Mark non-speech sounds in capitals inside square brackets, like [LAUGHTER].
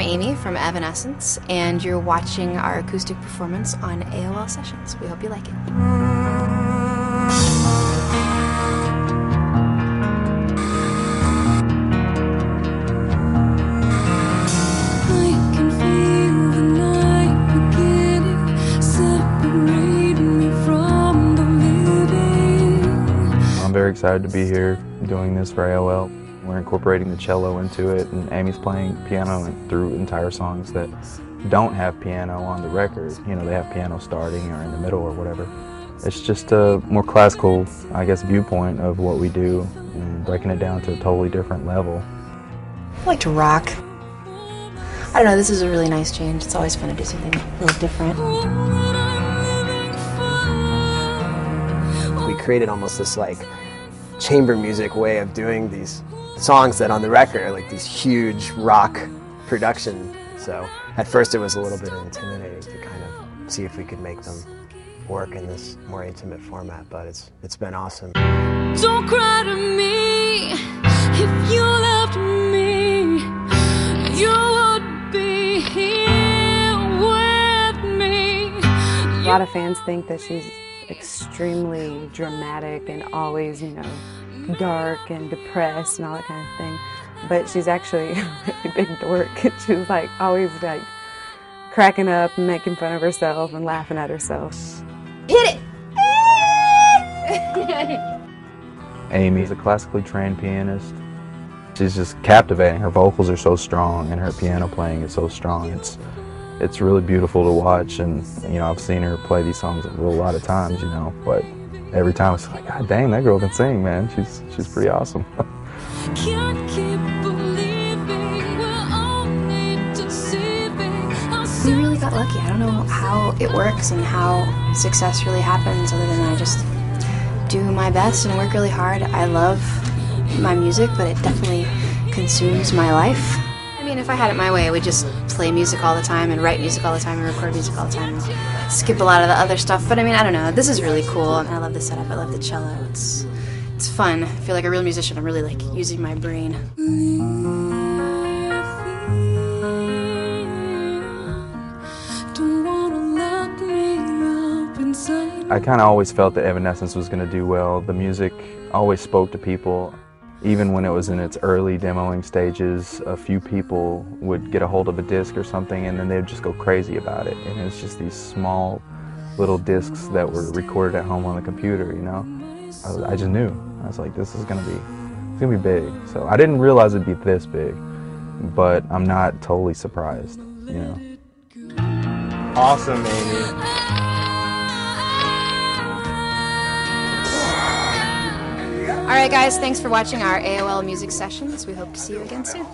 Amy from Evanescence, and you're watching our acoustic performance on AOL Sessions. We hope you like it. I can feel the night beginning, separating me from the living. I'm very excited to be here doing this for AOL. We're incorporating the cello into it, and Amy's playing piano through entire songs that don't have piano on the record. You know, they have piano starting or in the middle or whatever. It's just a more classical, I guess, viewpoint of what we do and breaking it down to a totally different level. I like to rock. I don't know, this is a really nice change. It's always fun to do something a little different. we created almost this like chamber music way of doing these songs that on the record are like these huge rock production. So at first it was a little bit intimidating to kind of see if we could make them work in this more intimate format, but it's it's been awesome. Don't cry to me if you loved me. You would be here with me. A lot of fans think that she's extremely dramatic and always, you know, dark and depressed and all that kind of thing. But she's actually [LAUGHS] a really big dork. [LAUGHS] She's like always like cracking up and making fun of herself and laughing at herself. Hit it! [LAUGHS] Amy's a classically trained pianist. She's just captivating. Her vocals are so strong and her piano playing is so strong. It's it's really beautiful to watch and you know, I've seen her play these songs a lot of times, you know, but every time it's like, God dang, that girl can sing, man. She's she's pretty awesome. [LAUGHS] Can't keep believing we're only deceiving We ourselves. really got lucky. I don't know how it works and how success really happens other than I just do my best and work really hard. I love my music, but it definitely consumes my life. I mean, if I had it my way, I would just play music all the time and write music all the time and record music all the time and skip a lot of the other stuff. But I mean, I don't know. This is really cool. and I love the setup. I love the cello. It's it's fun. I feel like a real musician. I'm really like using my brain. I kind of always felt that Evanescence was going to do well. The music always spoke to people. Even when it was in its early demoing stages, a few people would get a hold of a disc or something and then they'd just go crazy about it. And it's just these small little discs that were recorded at home on the computer, you know? I, I just knew. I was like, this is to be, it's to be big. So I didn't realize it'd be this big, but I'm not totally surprised, you know? Awesome, Amy. All right, guys, thanks for watching our AOL music sessions. We hope to see you again soon.